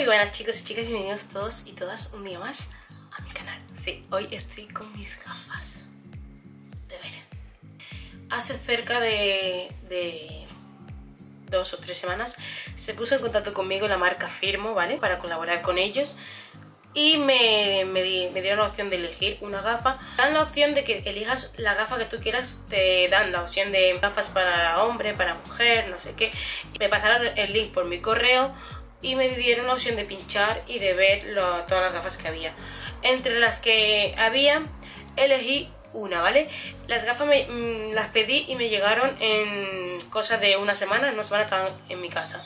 Muy buenas chicos y chicas, bienvenidos todos y todas un día más a mi canal. Sí, hoy estoy con mis gafas de ver. Hace cerca de, de dos o tres semanas se puso en contacto conmigo la marca Firmo, ¿vale? Para colaborar con ellos y me, me, dieron la opción de elegir una gafa. Dan la opción de que elijas la gafa que tú quieras, te dan la opción de gafas para hombre, para mujer, no sé qué. Me pasaron el link por mi correo y me dieron la opción de pinchar y de ver todas las gafas que había. Entre las que había, elegí una, ¿vale? Las gafas me, mm, las pedí y me llegaron en cosas de una semana, en una semana estaban en mi casa.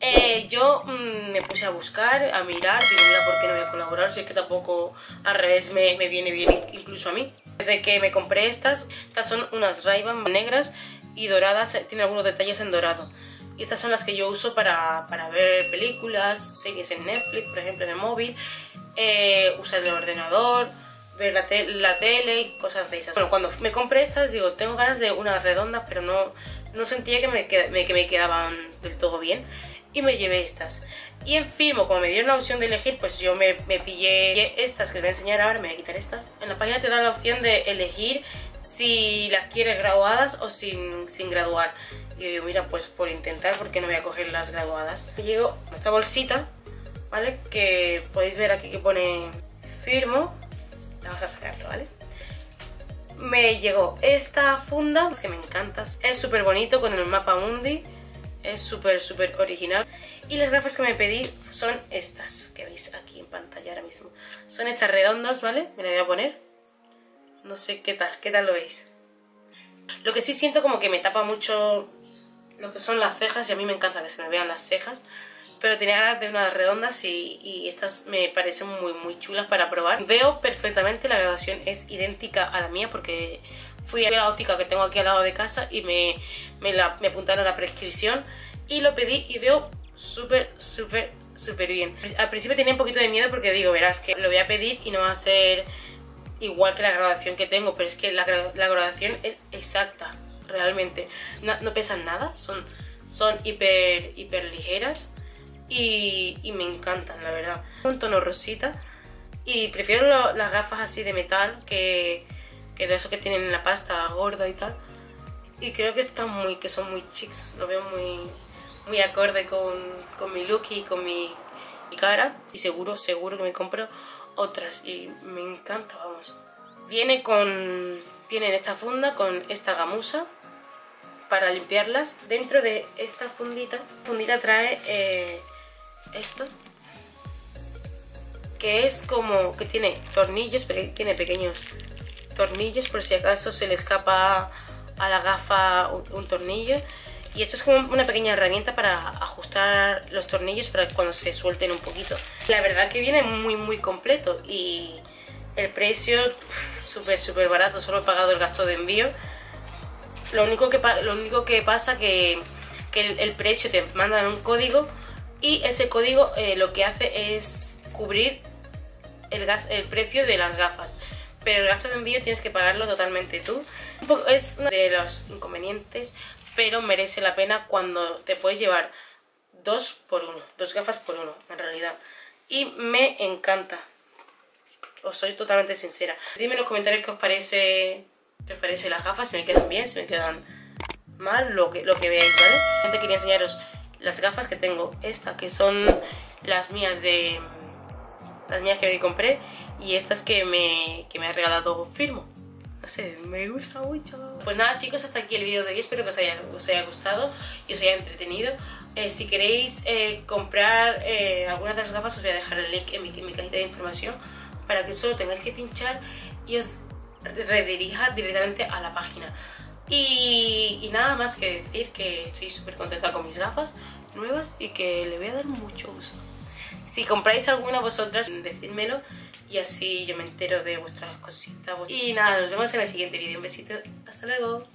Eh, yo mm, me puse a buscar, a mirar, digo, mira, ¿por qué no voy a colaborar? Si es que tampoco al revés me, me viene bien incluso a mí. Desde que me compré estas, estas son unas ray negras y doradas, tiene algunos detalles en dorado. Y estas son las que yo uso para, para ver películas, series en Netflix, por ejemplo, en el móvil, eh, usar el ordenador, ver la, la, tele y cosas de esas. Bueno, cuando me compré estas, digo, tengo ganas de unas redondas, pero no, no sentía que me, que me quedaban del todo bien y me llevé estas. Y en Firmo, como me dieron la opción de elegir, pues yo me, me pillé estas que les voy a enseñar ahora, me voy a quitar esta. En la página te da la opción de elegir si las quieres graduadas o sin, sin graduar. Y yo digo, mira, pues por intentar, porque no voy a coger las graduadas. Me llegó esta bolsita, ¿vale? Que podéis ver aquí que pone Firmo. Vamos a sacarlo, ¿vale? Me llegó esta funda, que me encanta. Es súper bonito con el mapa mundi es súper, súper original. Y las gafas que me pedí son estas, que veis aquí en pantalla ahora mismo. Son estas redondas, ¿vale? Me las voy a poner. No sé qué tal, qué tal lo veis. Lo que sí siento como que me tapa mucho lo que son las cejas y a mí me encanta que se me vean las cejas. Pero tenía ganas de unas redondas y, y, estas me parecen muy muy chulas para probar. Veo perfectamente, la graduación es idéntica a la mía porque fui a la óptica que tengo aquí al lado de casa y me, me, la, apuntaron la prescripción y lo pedí y veo súper, súper, súper bien. Al principio tenía un poquito de miedo porque digo, verás que lo voy a pedir y no va a ser igual que la graduación que tengo, pero es que la, la graduación es exacta, realmente. No, pesan nada, son, son hiper, hiper ligeras y, y me encantan, la verdad. Un tono rosita y prefiero las gafas así de metal que que de eso que tienen la pasta gorda y tal. Y creo que están muy, que son muy chics, lo veo muy, muy acorde con, con mi look y con mi, cara. Y seguro, seguro que me compro otras y me encanta, vamos. Viene con, viene en esta funda con esta gamusa para limpiarlas. Dentro de esta fundita, fundita trae eh, esto que es como que tiene tornillos, tiene pequeños tornillos por si acaso se le escapa a la gafa un, tornillo y esto es como una pequeña herramienta para los tornillos para cuando se suelten un poquito. La verdad que viene muy muy completo y el precio súper súper barato, solo he pagado el gasto de envío. Lo único que, lo único que pasa que, que el, precio te mandan un código y ese código eh, lo que hace es cubrir el, gas, el precio de las gafas pero el gasto de envío tienes que pagarlo totalmente tú. Es uno de los inconvenientes, pero merece la pena cuando te puedes llevar dos por uno, dos gafas por uno, en realidad. Y me encanta. Os soy totalmente sincera. Dime en los comentarios qué os parece, qué os parece las gafas, si me quedan bien, si me quedan mal, lo que, lo que veáis, ¿vale? Gente quería enseñaros las gafas que tengo, esta que son las mías de las mías que me compré y estas que me, que me ha regalado Firmo. Sé, me gusta mucho. Pues nada chicos, hasta aquí el vídeo de hoy. Espero que os haya, os haya gustado y os haya entretenido. Eh, si queréis eh, comprar eh, algunas de las gafas, os voy a dejar el link en mi, en mi cajita de información para que solo tengáis que pinchar y os redirija directamente a la página. Y, y, nada más que decir que estoy súper contenta con mis gafas nuevas y que le voy a dar mucho uso. Si compráis alguna vosotras, decídmelo y así yo me entero de vuestras cositas. Y nada, nos vemos en el siguiente vídeo. Un besito, hasta luego.